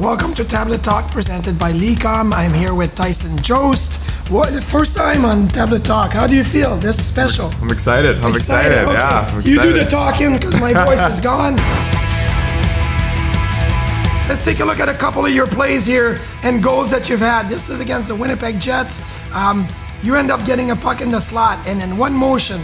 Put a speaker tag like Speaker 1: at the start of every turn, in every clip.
Speaker 1: Welcome to Tablet Talk presented by LECOM. I'm here with Tyson Jost. What first time on Tablet Talk? How do you feel? This is special.
Speaker 2: I'm excited. I'm excited.
Speaker 1: Okay.
Speaker 2: Yeah. I'm
Speaker 1: You do the talking because my voice is gone. Let's take a look at a couple of your plays here and goals that you've had. This is against the Winnipeg Jets. Um, you end up getting a puck in the slot and in one motion,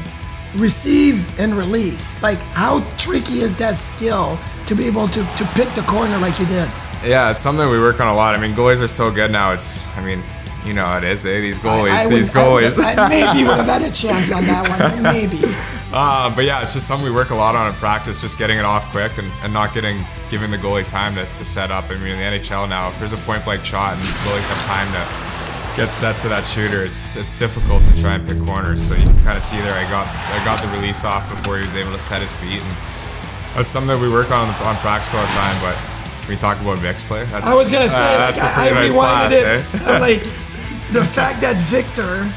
Speaker 1: receive and release. Like, how tricky is that skill to be able to, to pick the corner like you did?
Speaker 2: Yeah, it's something we work on a lot. I mean, goalies are so good now. It's, I mean, you know how it is, eh? These goalies,
Speaker 1: I, I
Speaker 2: these
Speaker 1: would- I
Speaker 2: goalies.
Speaker 1: I, maybe would have had a chance on that one. Maybe.
Speaker 2: Uh, but yeah, it's just something we work a lot on in practice, just getting it off quick and, and not getting giving the goalie time to, to set up. I mean, in the NHL now, if there's a point blank shot and goalies have time to get set to that shooter, it's it's difficult to try and pick corners. So you can kind of see there, I got I got the release off before he was able to set his feet, and that's something that we work on on practice all the time. But we talk about Vic's play? That's,
Speaker 1: I was gonna say,
Speaker 2: uh,
Speaker 1: like,
Speaker 2: that's a
Speaker 1: I,
Speaker 2: pretty
Speaker 1: I
Speaker 2: nice
Speaker 1: rewinded
Speaker 2: class,
Speaker 1: it.
Speaker 2: eh?
Speaker 1: I'm like, the fact that Victor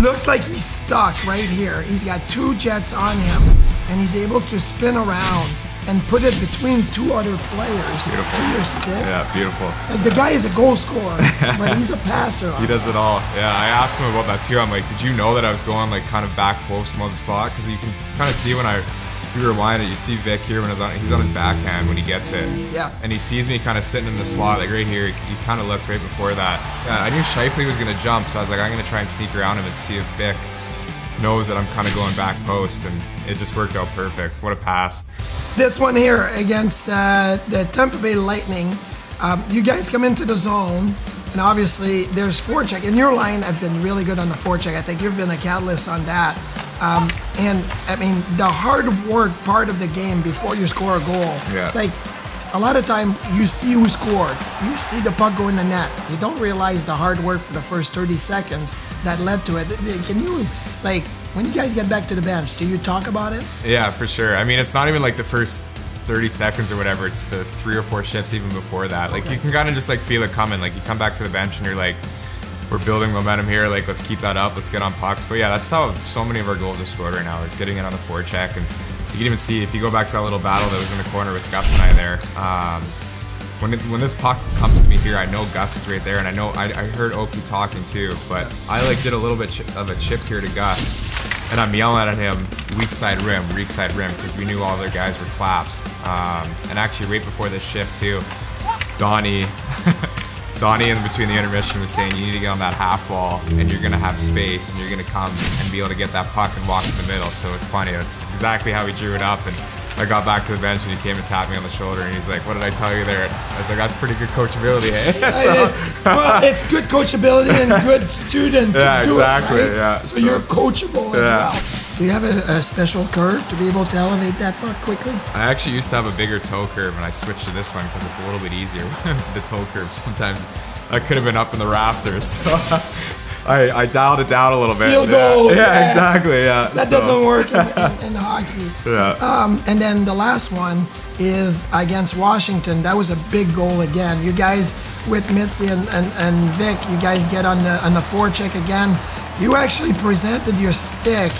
Speaker 1: looks like he's stuck right here. He's got two jets on him, and he's able to spin around and put it between two other players
Speaker 2: Beautiful.
Speaker 1: to your stick.
Speaker 2: Yeah, beautiful.
Speaker 1: Like the guy is a goal scorer, but he's a passer.
Speaker 2: He does it all. Yeah, I asked him about that too. I'm like, did you know that I was going like kind of back post mode slot? Because you can kind of see when I you rewind it, you see Vic here when he's on he's on his backhand when he gets it.
Speaker 1: Yeah.
Speaker 2: And he sees me kind of sitting in the slot, like right here. He kind of looked right before that. Yeah, I knew Shifley was gonna jump, so I was like, I'm gonna try and sneak around him and see if Vic knows that I'm kind of going back post, and it just worked out perfect. What a pass!
Speaker 1: This one here against uh, the Tampa Bay Lightning, um, you guys come into the zone, and obviously there's forecheck. In your line, I've been really good on the forecheck. I think you've been a catalyst on that. Um, and I mean, the hard work part of the game before you score a goal.
Speaker 2: Yeah.
Speaker 1: Like a lot of time, you see who scored. You see the puck go in the net. You don't realize the hard work for the first 30 seconds that led to it. Can you, like, when you guys get back to the bench, do you talk about it?
Speaker 2: Yeah, for sure. I mean, it's not even like the first 30 seconds or whatever. It's the three or four shifts even before that. Like you can kind of just like feel it coming. Like you come back to the bench and you're like, we're building momentum here. Like let's keep that up. Let's get on pucks. But yeah, that's how so many of our goals are scored right now. Is getting it on the forecheck. And you can even see if you go back to that little battle that was in the corner with Gus and I there. Um, when, it, when this puck comes to me here, I know Gus is right there, and I know I, I heard Oki talking too. But I like did a little bit of a chip here to Gus, and I'm yelling at him, weak side rim, weak side rim, because we knew all their guys were collapsed. Um, and actually, right before this shift too, Donnie, Donnie in between the intermission was saying you need to get on that half wall, and you're gonna have space, and you're gonna come and be able to get that puck and walk to the middle. So it's funny. It's exactly how he drew it up, and I got back to the bench, and he came and tapped me on the shoulder, and he's like, "What did I tell you there?" I was like, "That's pretty good coachability, eh?" So-
Speaker 1: well, it's good coachability and good student to
Speaker 2: Yeah,
Speaker 1: do
Speaker 2: exactly,
Speaker 1: it, right?
Speaker 2: yeah,
Speaker 1: So,
Speaker 2: so-
Speaker 1: you're coachable as well. Do you have a, a special curve to be able to elevate that puck quickly?
Speaker 2: I actually used to have a bigger toe curve, and I switched to this one because it's a little bit easier. the toe curve sometimes I could have been up in the rafters, so I, I dialed it down a little bit.
Speaker 1: Field
Speaker 2: yeah.
Speaker 1: goal,
Speaker 2: Yeah,
Speaker 1: yeah.
Speaker 2: exactly. Yeah.
Speaker 1: That
Speaker 2: so-
Speaker 1: doesn't work in, in, in hockey.
Speaker 2: Yeah.
Speaker 1: Um, and then the last one is against Washington. That was a big goal again. You guys with Mitzi and, and, and Vic, you guys get on the on the forecheck again. You actually presented your stick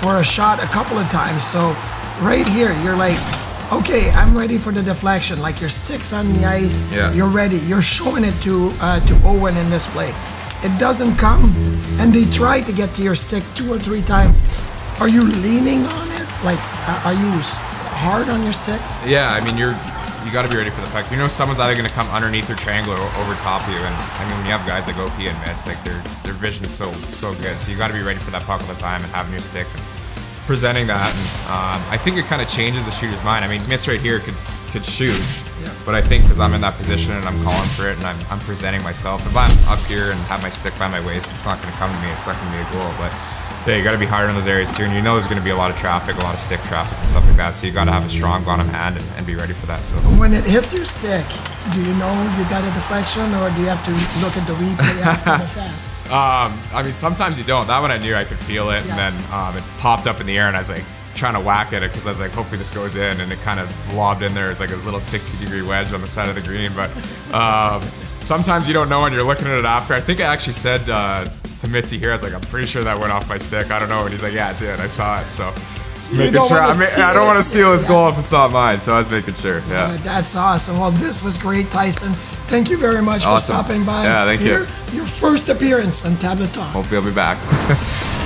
Speaker 1: for a shot a couple of times. So right here, you're like, okay, I'm ready for the deflection. Like your stick's on the ice.
Speaker 2: Yeah.
Speaker 1: You're ready. You're showing it to uh, to Owen in this play. It doesn't come, and they try to get to your stick two or three times. Are you leaning on it? Like, uh, are you hard on your stick?
Speaker 2: Yeah, I mean you're you got to be ready for the puck. You know someone's either going to come underneath your triangle or over top of you, and I mean when you have guys like OP and Mitz, like their their vision's so so good. So you got to be ready for that puck all the time and having your stick and presenting that. And um, I think it kind of changes the shooter's mind. I mean Mitz right here could could shoot, but I think because I'm in that position and I'm calling for it and I'm, I'm presenting myself, if I'm up here and have my stick by my waist, it's not going to come to me. It's not going to be a goal, but. Yeah, you got to be hard in those areas too, and you know there's going to be a lot of traffic, a lot of stick traffic and stuff like that. So you got to have a strong bottom hand and, and be ready for that. So
Speaker 1: When it hits your stick, do you know you got a deflection, or do you have to look at the replay after the fact?
Speaker 2: Um, I mean, sometimes you don't. That one I knew I could feel it,
Speaker 1: Yeah.
Speaker 2: and then um, it popped up in the air, and I was like trying to whack at it because I was like, hopefully this goes in, and it kind of lobbed in there as like a little 60 degree wedge on the side of the green. But um, sometimes you don't know, and you're looking at it after. I think I actually said uh, to Mitzi here, I was like, I'm pretty sure that went off my stick. I don't know, and he's like, Yeah, it did. I saw it. So.
Speaker 1: you
Speaker 2: making sure. I, mean, I don't want to steal his
Speaker 1: Yeah.
Speaker 2: goal if it's not mine, so I was making sure. Yeah.
Speaker 1: Uh, that's awesome. Well, this was great, Tyson. Thank you very much
Speaker 2: Awesome.
Speaker 1: for stopping by.
Speaker 2: Yeah, thank you.
Speaker 1: Your, your first appearance on Tablet Talk.
Speaker 2: Hopefully, I'll be back.